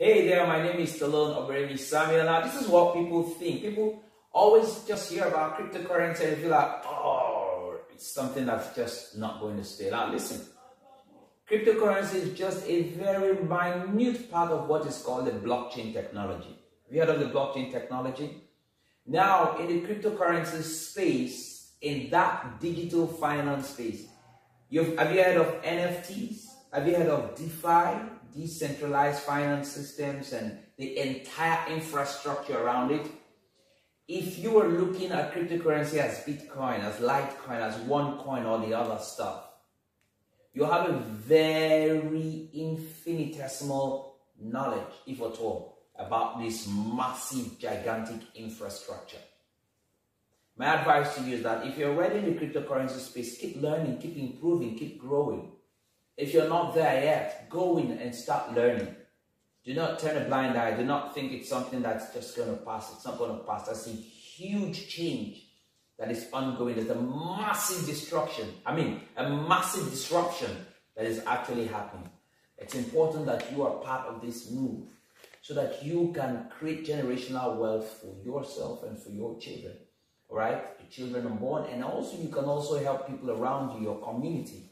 Hey there, my name is Stallone Obaraemi Samuel. Now, this is what people think. People always just hear about cryptocurrency and feel like, oh, it's something that's just not going to stay. Now, listen, cryptocurrency is just a very minute part of what is called the blockchain technology. Have you heard of the blockchain technology? Now, in the cryptocurrency space, in that digital finance space, you've, have you heard of NFTs? Have you heard of DeFi? decentralized finance systems and the entire infrastructure around it, if you are looking at cryptocurrency as Bitcoin, as Litecoin, as OneCoin, or the other stuff, you have a very infinitesimal knowledge, if at all, about this massive, gigantic infrastructure. My advice to you is that if you're already in the cryptocurrency space, keep learning, keep improving, keep growing. If you're not there yet, go in and start learning. Do not turn a blind eye. Do not think it's something that's just going to pass. It's not going to pass. That's a huge change that is ongoing. There's a massive destruction. I mean, a massive disruption that is actually happening. It's important that you are part of this move so that you can create generational wealth for yourself and for your children. All right? Your children are born, And also, you can also help people around you, your community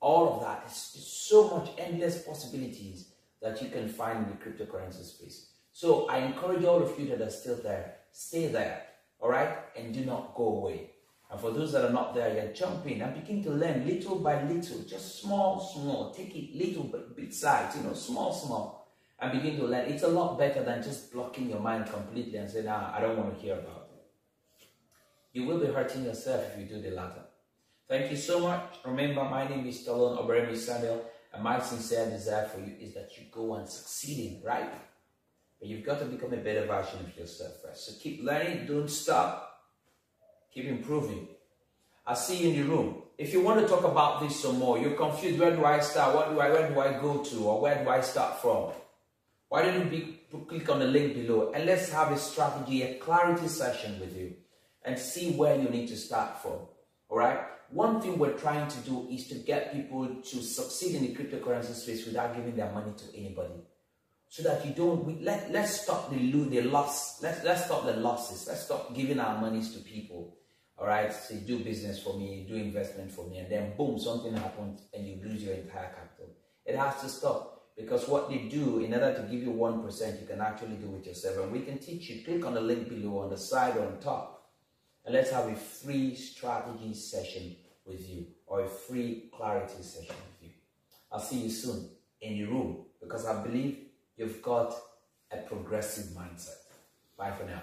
all of that. There's so much endless possibilities that you can find in the cryptocurrency space. So I encourage all of you that are still there, stay there, all right, and do not go away. And for those that are not there yet, jump in and begin to learn little by little, just small, small. Take it little but bit size, you know, small, small, and begin to learn. It's a lot better than just blocking your mind completely and saying, nah, I don't want to hear about it. You will be hurting yourself if you do the latter. Thank you so much. Remember, my name is Stallone Obaraemi Samuel, and my sincere desire for you is that you go on succeeding, right? But you've got to become a better version of yourself first. So keep learning, don't stop, keep improving. I'll see you in the room. If you want to talk about this some more, you're confused, where do I start? What do I, where do I go to? Or where do I start from? Why don't you be, click on the link below and let's have a strategy, a clarity session with you and see where you need to start from. All right? One thing we're trying to do is to get people to succeed in the cryptocurrency space without giving their money to anybody. So that you don't, we, let, let's stop the, the loss, let's, let's stop the losses, let's stop giving our monies to people. All right, so do business for me, do investment for me, and then boom, something happens and you lose your entire capital. It has to stop because what they do, in order to give you 1%, you can actually do it yourself. And we can teach you. Click on the link below on the side or on top and let's have a free strategy session with you or a free clarity session with you. I'll see you soon in your room because I believe you've got a progressive mindset. Bye for now.